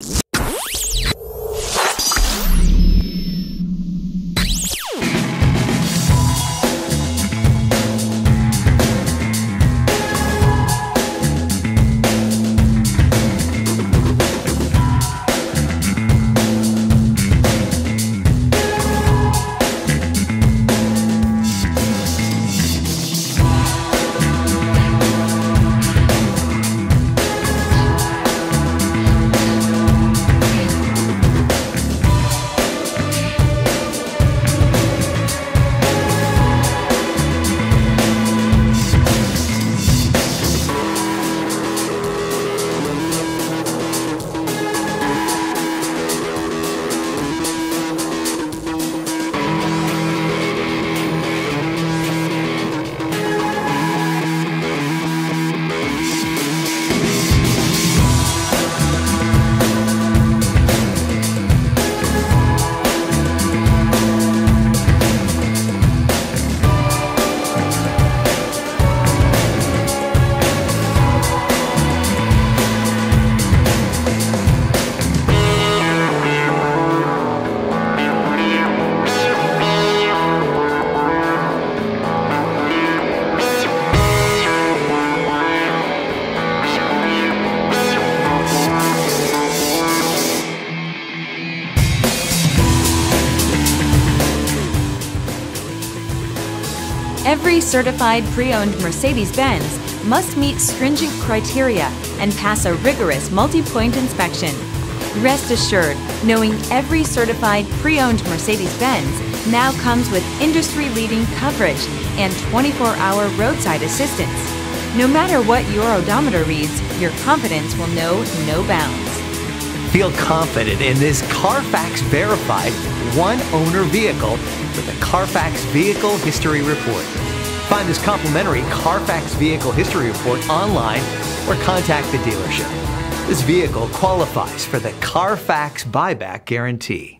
Oops. Every certified pre-owned Mercedes-Benz must meet stringent criteria and pass a rigorous multi-point inspection. Rest assured, knowing every certified pre-owned Mercedes-Benz now comes with industry-leading coverage and 24-hour roadside assistance. No matter what your odometer reads, your confidence will know no bounds. Feel confident in this Carfax verified one owner vehicle with a Carfax Vehicle History Report. Find this complimentary Carfax Vehicle History Report online or contact the dealership. This vehicle qualifies for the Carfax Buyback Guarantee.